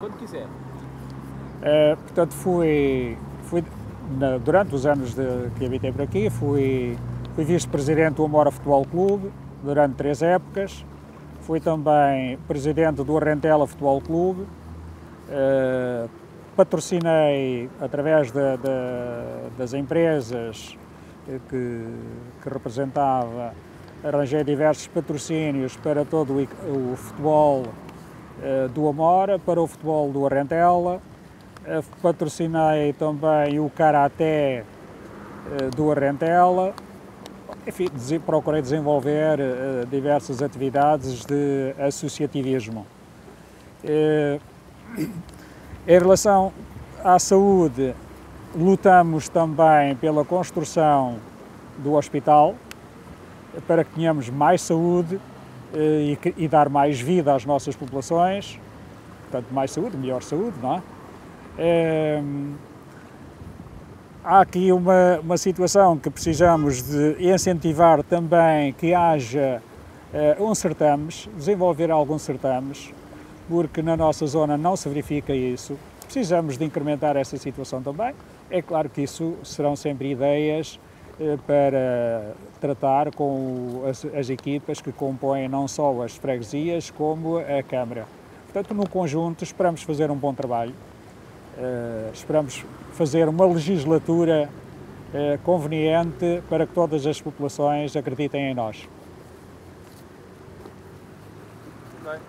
Quando quiser. Uh, portanto, fui, fui na, durante os anos de, que habitei por aqui, fui, fui vice-presidente do Amora Futebol Clube durante três épocas, fui também presidente do Arrentela Futebol Clube, uh, patrocinei através de, de, das empresas que, que, representava, arranjei diversos patrocínios para todo o, o futebol do Amora para o futebol do Arrentela. Eh, patrocinei também o Karaté eh, do Arrentela. Enfim, procurei desenvolver diversas atividades de associativismo. Em relação à saúde, lutamos também pela construção do hospital, para que tenhamos mais saúde eh, e, e, dar mais vida às nossas populações, portanto, mais saúde, melhor saúde, não é? é há aqui uma, uma situação que precisamos de incentivar também que haja uh, um certames, desenvolver alguns certames, porque na nossa zona não se verifica isso. Precisamos de incrementar essa situação também. É claro que isso serão sempre ideias eh, eh, para tratar com as, as equipas que compõem não só as freguesias como a Câmara. Portanto, no conjunto, esperamos fazer um bom trabalho, eh, esperamos fazer uma legislatura eh, conveniente para que todas as populações acreditem em nós. Bem.